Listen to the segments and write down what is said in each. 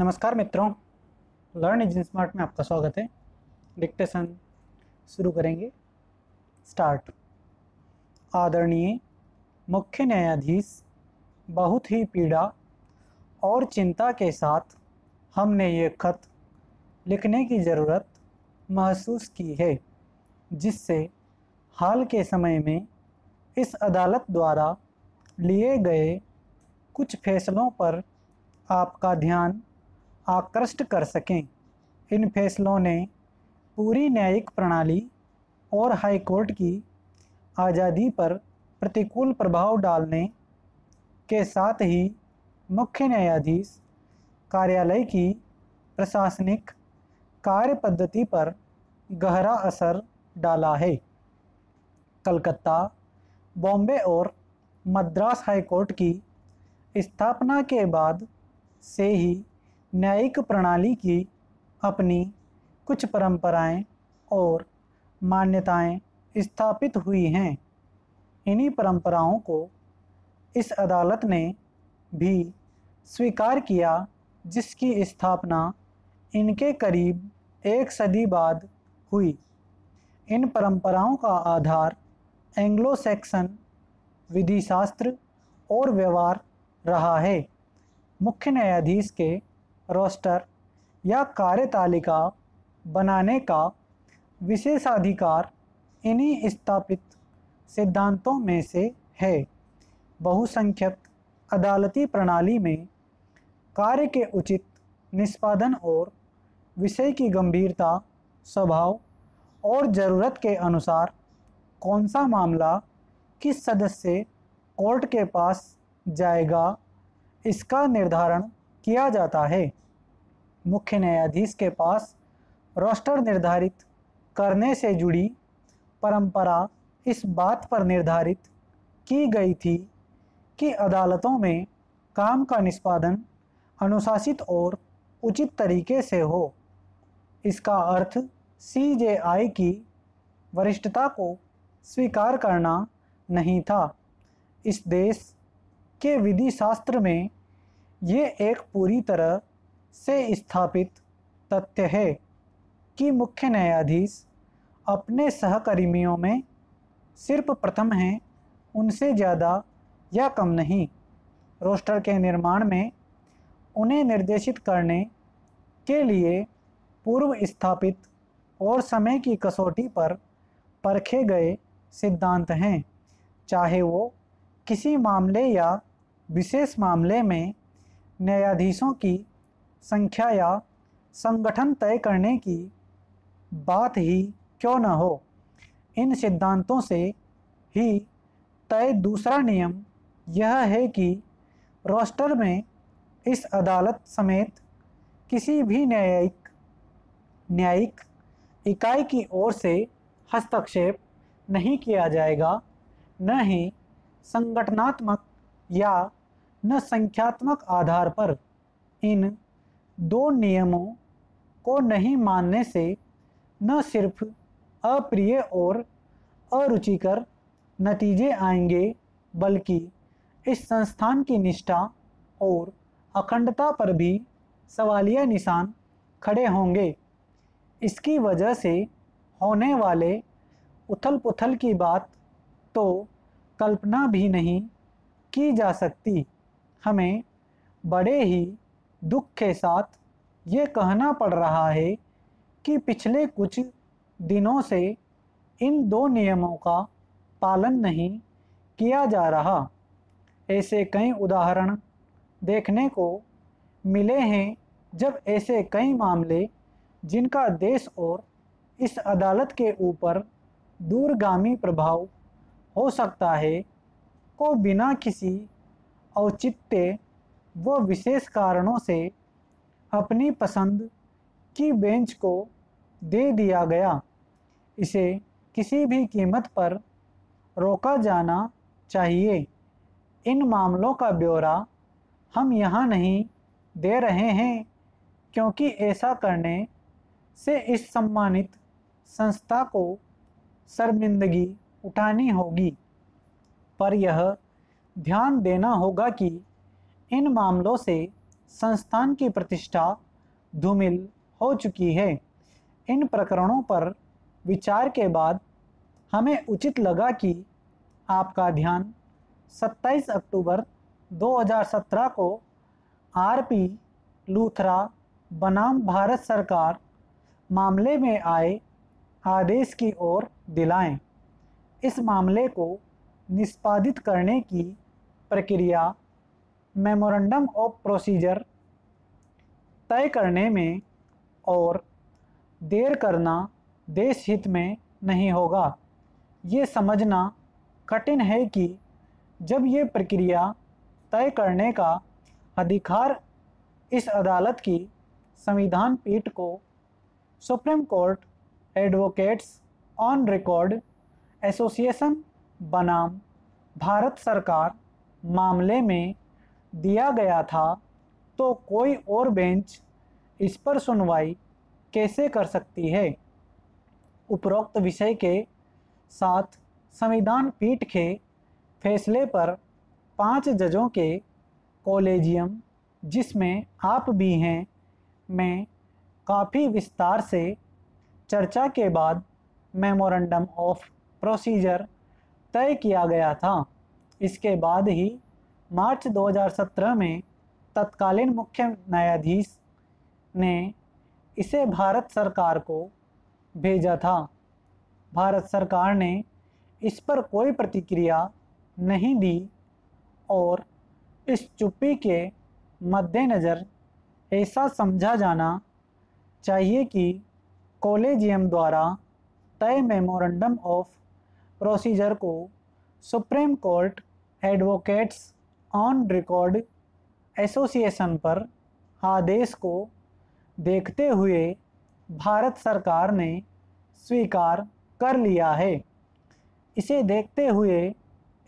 नमस्कार मित्रों learn is smart में आपका स्वागत है। डिक्टेशन शुरू करेंगे। स्टार्ट आदरणीय मुख्य न्यायाधीश, बहुत ही पीड़ा और चिंता के साथ हमने ये खत लिखने की ज़रूरत महसूस की है, जिससे हाल के समय में इस अदालत द्वारा लिए गए कुछ फैसलों पर आपका ध्यान आकृष्ट कर सकें। इन फैसलों ने पूरी न्यायिक प्रणाली और हाई कोर्ट की आज़ादी पर प्रतिकूल प्रभाव डालने के साथ ही मुख्य न्यायाधीश कार्यालय की प्रशासनिक कार्य पद्धति पर गहरा असर डाला है। कलकत्ता, बॉम्बे और मद्रास हाई कोर्ट की स्थापना के बाद से ही न्यायिक प्रणाली की अपनी कुछ परंपराएँ और मान्यताएँ स्थापित हुई हैं। इन्हीं परंपराओं को इस अदालत ने भी स्वीकार किया, जिसकी स्थापना इनके करीब एक सदी बाद हुई। इन परंपराओं का आधार एंग्लो सैक्सन विधिशास्त्र और व्यवहार रहा है। मुख्य न्यायाधीश के रोस्टर या कार्यतालिका बनाने का विशेषाधिकार इन्हीं स्थापित सिद्धांतों में से है। बहुसंख्यक अदालती प्रणाली में कार्य के उचित निष्पादन और विषय की गंभीरता, स्वभाव और ज़रूरत के अनुसार कौन सा मामला किस सदस्य कोर्ट के पास जाएगा, इसका निर्धारण किया जाता है। मुख्य न्यायाधीश के पास रोस्टर निर्धारित करने से जुड़ी परंपरा इस बात पर निर्धारित की गई थी कि अदालतों में काम का निष्पादन अनुशासित और उचित तरीके से हो। इसका अर्थ सी जे आई की वरिष्ठता को स्वीकार करना नहीं था। इस देश के विधि शास्त्र में ये एक पूरी तरह से स्थापित तथ्य है कि मुख्य न्यायाधीश अपने सहकर्मियों में सिर्फ़ प्रथम हैं, उनसे ज़्यादा या कम नहीं। रोस्टर के निर्माण में उन्हें निर्देशित करने के लिए पूर्व स्थापित और समय की कसौटी पर परखे गए सिद्धांत हैं। चाहे वो किसी मामले या विशेष मामले में न्यायाधीशों की संख्या या संगठन तय करने की बात ही क्यों न हो? इन सिद्धांतों से ही तय दूसरा नियम यह है कि रोस्टर में इस अदालत समेत किसी भी न्यायिक न्यायिक इकाई की ओर से हस्तक्षेप नहीं किया जाएगा, न ही संगठनात्मक या न संख्यात्मक आधार पर। इन दो नियमों को नहीं मानने से न सिर्फ़ अप्रिय और अरुचिकर नतीजे आएँगे, बल्कि इस संस्थान की निष्ठा और अखंडता पर भी सवालिया निशान खड़े होंगे। इसकी वजह से होने वाले उथल पुथल की बात तो कल्पना भी नहीं की जा सकती। हमें बड़े ही दुख के साथ ये कहना पड़ रहा है कि पिछले कुछ दिनों से इन दो नियमों का पालन नहीं किया जा रहा। ऐसे कई उदाहरण देखने को मिले हैं, जब ऐसे कई मामले जिनका देश और इस अदालत के ऊपर दूरगामी प्रभाव हो सकता है, को बिना किसी औचित्य व विशेष कारणों से अपनी पसंद की बेंच को दे दिया गया। इसे किसी भी कीमत पर रोका जाना चाहिए। इन मामलों का ब्यौरा हम यहाँ नहीं दे रहे हैं, क्योंकि ऐसा करने से इस सम्मानित संस्था को शर्मिंदगी उठानी होगी। पर यह ध्यान देना होगा कि इन मामलों से संस्थान की प्रतिष्ठा धूमिल हो चुकी है इन प्रकरणों पर विचार के बाद हमें उचित लगा कि आपका ध्यान 27 अक्टूबर 2017 को आरपी लूथरा बनाम भारत सरकार मामले में आए आदेश की ओर दिलाएँ। इस मामले को निष्पादित करने की प्रक्रिया मेमोरेंडम ऑफ़ प्रोसीजर तय करने में और देर करना देश हित में नहीं होगा। ये समझना कठिन है कि जब ये प्रक्रिया तय करने का अधिकार इस अदालत की संविधान पीठ को Supreme Court advocates on record association बनाम भारत सरकार मामले में दिया गया था तो कोई और बेंच इस पर सुनवाई कैसे कर सकती है? उपरोक्त विषय के साथ संविधान पीठ के फैसले पर पाँच जजों के कॉलेजियम, जिसमें आप भी हैं, में काफ़ी विस्तार से चर्चा के बाद मेमोरेंडम ऑफ़ प्रोसीजर तय किया गया था। इसके बाद ही मार्च 2017 में तत्कालीन मुख्य न्यायाधीश ने इसे भारत सरकार को भेजा था। भारत सरकार ने इस पर कोई प्रतिक्रिया नहीं दी और इस चुप्पी के मद्देनज़र ऐसा समझा जाना चाहिए कि कॉलेजियम द्वारा तय मेमोरेंडम ऑफ़ प्रोसीजर को Supreme Court advocates on record association पर आदेश को देखते हुए भारत सरकार ने स्वीकार कर लिया है। इसे देखते हुए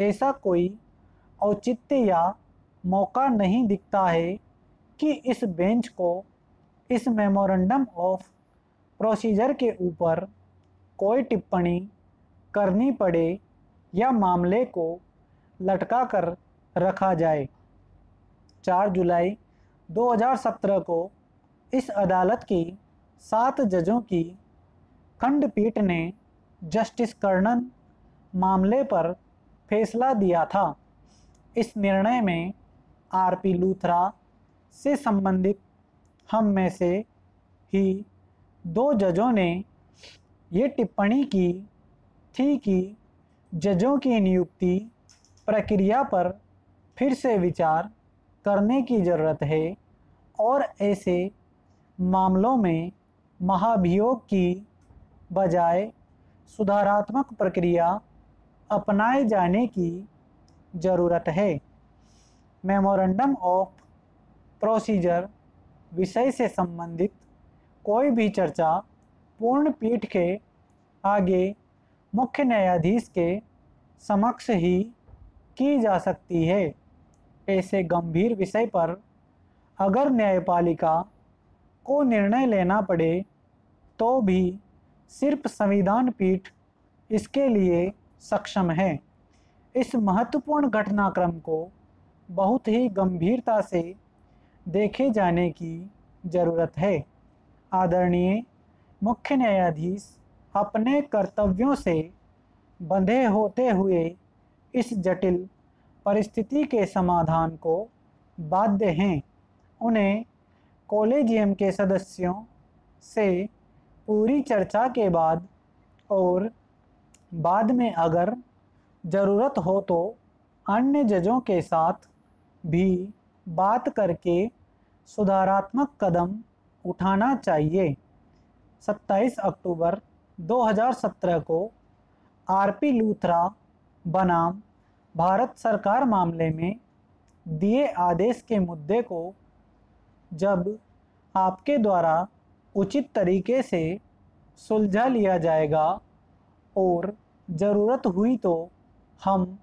ऐसा कोई औचित्य या मौका नहीं दिखता है कि इस बेंच को इस मेमोरेंडम ऑफ़ प्रोसीजर के ऊपर कोई टिप्पणी करनी पड़े या मामले को लटका कर रखा जाए। 4 जुलाई 2017 को इस अदालत की सात जजों की खंडपीठ ने जस्टिस कर्णन मामले पर फैसला दिया था। इस निर्णय में आरपी लूथरा से संबंधित हम में से ही दो जजों ने ये टिप्पणी की थी कि जजों की नियुक्ति प्रक्रिया पर फिर से विचार करने की ज़रूरत है और ऐसे मामलों में महाभियोग की बजाय सुधारात्मक प्रक्रिया अपनाए जाने की ज़रूरत है। मेमोरेंडम ऑफ़ प्रोसीजर विषय से संबंधित कोई भी चर्चा पूर्ण पीठ के आगे मुख्य न्यायाधीश के समक्ष ही की जा सकती है। ऐसे गंभीर विषय पर अगर न्यायपालिका को निर्णय लेना पड़े तो भी सिर्फ़ संविधान पीठ इसके लिए सक्षम है। इस महत्वपूर्ण घटनाक्रम को बहुत ही गंभीरता से देखे जाने की ज़रूरत है। आदरणीय मुख्य न्यायाधीश, अपने कर्तव्यों से बंधे होते हुए इस जटिल परिस्थिति के समाधान को बाध्य हैं। उन्हें कॉलेजियम के सदस्यों से पूरी चर्चा के बाद और बाद में अगर ज़रूरत हो तो अन्य जजों के साथ भी बात करके सुधारात्मक कदम उठाना चाहिए। 27 अक्टूबर 2017 को आरपी लूथरा बनाम भारत सरकार मामले में दिए आदेश के मुद्दे को जब आपके द्वारा उचित तरीके से सुलझा लिया जाएगा और ज़रूरत हुई तो हम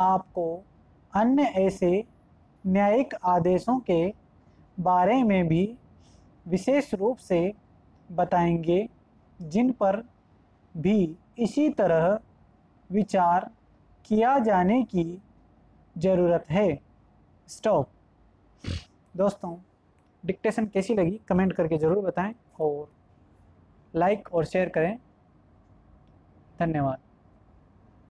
आपको अन्य ऐसे न्यायिक आदेशों के बारे में भी विशेष रूप से बताएँगे, जिन पर भी इसी तरह विचार किया जाने की ज़रूरत है। स्टॉप दोस्तों डिक्टेशन कैसी लगी? कमेंट करके ज़रूर बताएँ और लाइक और शेयर करें। धन्यवाद।